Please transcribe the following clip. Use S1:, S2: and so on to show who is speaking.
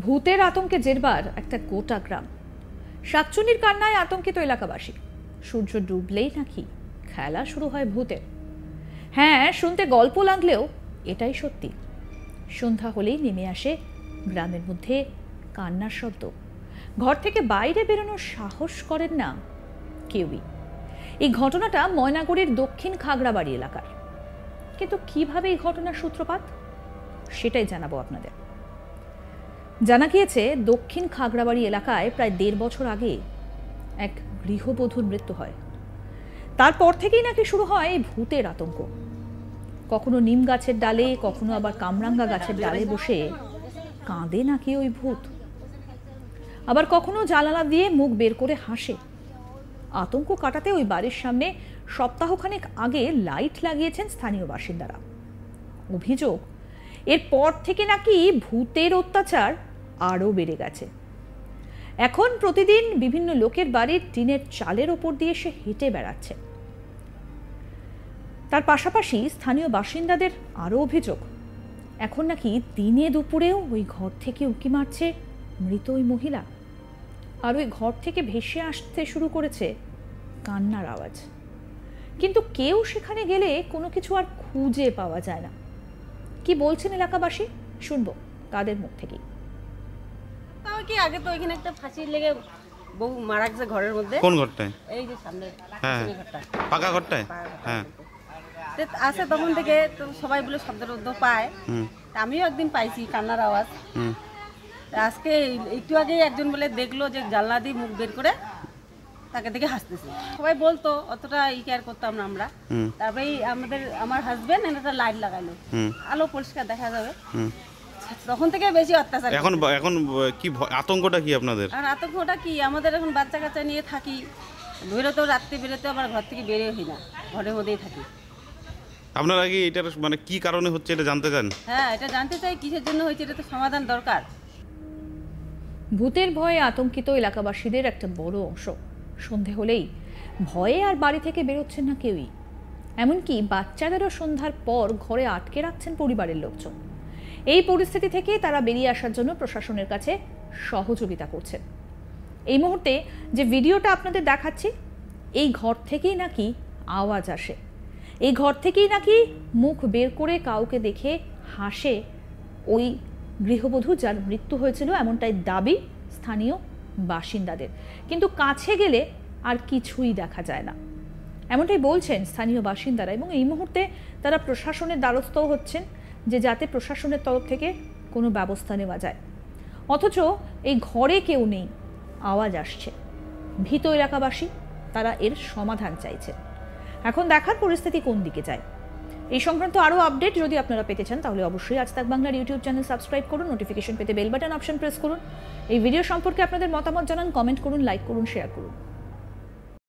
S1: ভূতের আতঙ্কে জেরবার একটা গোটা গ্রাম। শাকচুনির কান্নায় আতঙ্কিত এলাকাবাসী। সূর্য ডুবলেই নাকি খেলা শুরু হয় ভূতের। হ্যাঁ শুনতে গল্প লাগলেও এটাই সত্যি। সন্ধ্যা হলেই নেমে আসে গ্রামের মধ্যে কান্নার শব্দ। ঘর থেকে বাইরে বেরোনোর সাহস করেন না কেউই। এই ঘটনাটা ময়নাগুড়ির দক্ষিণ খাগড়াবাড়ি এলাকার। কিন্তু কীভাবে এই ঘটনার সূত্রপাত? সেটাই জানাব আপনাদের। জানা গিয়েছে, দক্ষিণ খাগড়াবাড়ি এলাকায় প্রায় দেড় বছর আগে এক গৃহবধূর মৃত্যু হয়। তারপর থেকেই নাকি শুরু হয় ভূতের আতঙ্ক। কখনো নিম গাছের ডালে, কখনো আবার কামরাঙ্গা গাছের ডালে বসে কাঁদে নাকি ওই ভূত? আবার কখনো জানালা দিয়ে মুখ বের করে হাসে। আতঙ্ক কাটাতে ওই বাড়ির সামনে সপ্তাহখানেক আগে লাইট লাগিয়েছেন স্থানীয় বাসিন্দারা। অভিযোগ, এরপর থেকে নাকি ভূতের অত্যাচার আরও বেড়ে গেছে। এখন প্রতিদিন বিভিন্ন লোকের বাড়ির টিনের চালের ওপর দিয়ে সে হেঁটে বেড়াচ্ছে। তার পাশাপাশি স্থানীয় বাসিন্দাদের আরও অভিযোগ, এখন নাকি দিনে দুপুরেও ওই ঘর থেকে উঁকি মারছে মৃত ওই মহিলা। আর ওই ঘর থেকে ভেসে আসতে শুরু করেছে কান্নার আওয়াজ। কিন্তু কেউ সেখানে গেলে কোনো কিছু আর খুঁজে পাওয়া যায় না। কি বলছেন এলাকাবাসী? শুনব তাদের মুখ থেকেই।
S2: কি? আগে তো এখানে একটা ফাঁসি লেগে বউ মারা গেছে ঘরের মধ্যে।
S3: কোন ঘরটায়?
S2: এই যে সামনে
S3: হ্যাঁ
S2: ঘরটা।
S3: পাকা ঘরটায়? হ্যাঁ।
S2: আসে তখন থেকে তো সবাই বলে শব্দের মধ্যে পায়। আমিও একদিন পাইছি কান্নার আওয়াজ।
S3: হুম।
S2: আজকে একটু আগেই একজন বলে দেখল যে জানলা দিয়ে মুখ বের করে তাকে দেখে হাসতেছে। সবাই বলতো অতটা ই কেয়ার করতাম না আমরা। তারপরে আমাদের আমার হাজবেন্ড একটা লাইট লাগালো। আলো পরিষ্কার দেখা যাবে। তখন থেকে বেশি অত্যাচার
S3: এখন এখন কি আতঙ্কটা কি আপনাদের?
S2: আর আতঙ্কটা কি? আমাদের এখন বাচ্চা কাচ্চা নিয়ে থাকি। বেরোতেও রাত্রে বেরোতেও আবার ঘর থেকে বেরিয়ে হই না। ঘরের মধ্যেই থাকি।
S3: আপনারা কি এটার মানে কি কারণে হচ্ছে এটা জানতে চান?
S2: হ্যাঁ এটা জানতে চাই কিসের জন্য হয়েছে এটা তো সমাধান দরকার।
S1: ভূতের ভয়ে আতঙ্কিত এলাকাবাসীদের একটা বড় অংশ। সন্ধে হলেই ভয়ে আর বাড়ি থেকে বেরোচ্ছেন না কেউই। এমনকি বাচ্চাদেরও সন্ধ্যার পর ঘরে আটকে রাখছেন পরিবারের লোকজন। এই পরিস্থিতি থেকে তারা বেরিয়ে আসার জন্য প্রশাসনের কাছে সহযোগিতা করছেন এই মুহূর্তে যে ভিডিওটা আপনাদের দেখাচ্ছি, এই ঘর থেকেই নাকি আওয়াজ আসে। এই ঘর থেকেই নাকি মুখ বের করে কাউকে দেখে হাসে ওই গৃহবধূ যার মৃত্যু হয়েছিল এমনটাই দাবি স্থানীয় বাসিন্দাদের। কিন্তু কাছে গেলে আর কিছুই দেখা যায় না। এমনটাই বলছেন স্থানীয় বাসিন্দারা এবং এই মুহূর্তে তারা প্রশাসনের দ্বারস্থও হচ্ছেন। যে যাতে প্রশাসনের তরফ থেকে কোনো ব্যবস্থা নেওয়া যায়। অথচ এই ঘরে কেউ নেই, আওয়াজ আসছে। ভীত এলাকাবাসী, তারা এর সমাধান চাইছে। এখন দেখার পরিস্থিতি কোন দিকে যায়? এই সংক্রান্ত আরও আপডেট যদি আপনারা পেতে চান, তাহলে অবশ্যই আজ তাক বাংলার ইউটিউব চ্যানেল সাবস্ক্রাইব করুন, নোটিফিকেশন পেতে বেল বাটন অপশন প্রেস করুন। এই ভিডিও সম্পর্কে আপনাদের মতামত জানান, কমেন্ট করুন, লাইক করুন, শেয়ার করুন।